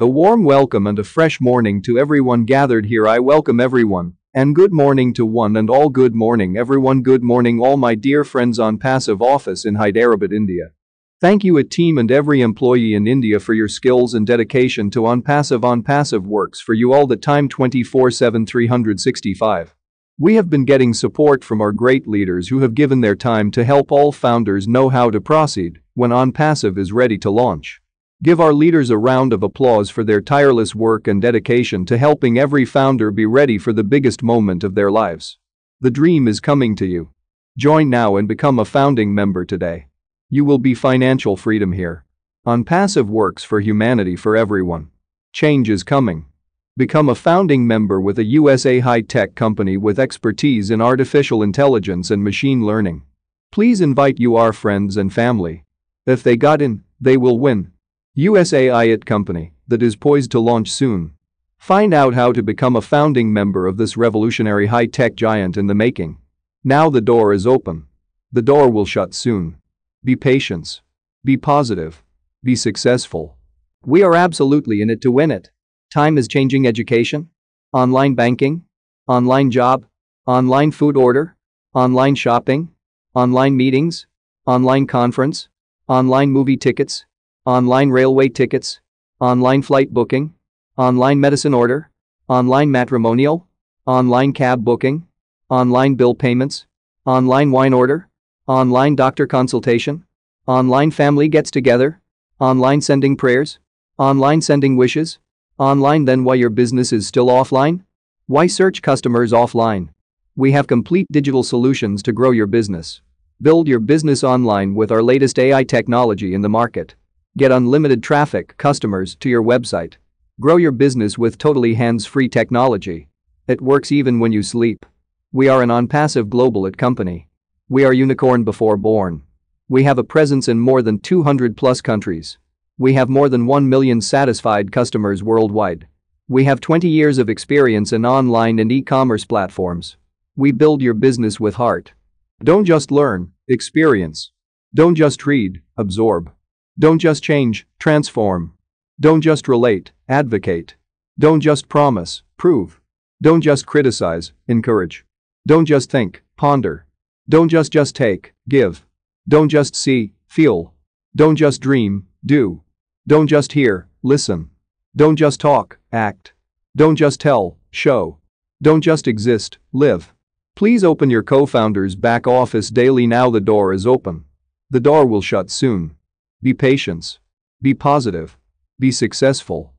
A warm welcome and a fresh morning to everyone gathered here. I welcome everyone. And good morning to one and all good morning everyone good morning all my dear friends OnPassive office in Hyderabad India. Thank you a team and every employee in India for your skills and dedication to OnPassive on passive works for you all the time 24-7 365. We have been getting support from our great leaders who have given their time to help all founders know how to proceed when OnPassive is ready to launch. Give our leaders a round of applause for their tireless work and dedication to helping every founder be ready for the biggest moment of their lives. The dream is coming to you. Join now and become a founding member today. You will be financial freedom here. OnPassive works for humanity for everyone. Change is coming. Become a founding member with a USA high-tech company with expertise in artificial intelligence and machine learning. Please invite you your friends and family. If they got in, they will win. USAIT company that is poised to launch soon. Find out how to become a founding member of this revolutionary high-tech giant in the making. Now the door is open. The door will shut soon. Be patient. Be positive. Be successful. We are absolutely in it to win it. Time is changing education, online banking, online job, online food order, online shopping, online meetings, online conference, online movie tickets, online railway tickets, online flight booking, online medicine order, online matrimonial, online cab booking, online bill payments, online wine order, online doctor consultation, online family gets together, online sending prayers, online sending wishes, online then why your business is still offline? Why search customers offline? We have complete digital solutions to grow your business. Build your business online with our latest AI technology in the market. Get unlimited traffic, customers, to your website. Grow your business with totally hands-free technology. It works even when you sleep. We are an OnPassive global at company. We are unicorn before born. We have a presence in more than 200 plus countries. We have more than 1 million satisfied customers worldwide. We have 20 years of experience in online and e-commerce platforms. We build your business with heart. Don't just learn, experience. Don't just read, absorb. Don't just change, transform. Don't just relate, advocate. Don't just promise, prove. Don't just criticize, encourage. Don't just think, ponder. Don't just just take, give. Don't just see, feel. Don't just dream, do. Don't just hear, listen. Don't just talk, act. Don't just tell, show. Don't just exist, live. Please open your co-founder's back office daily now the door is open. The door will shut soon. Be patient. Be positive. Be successful.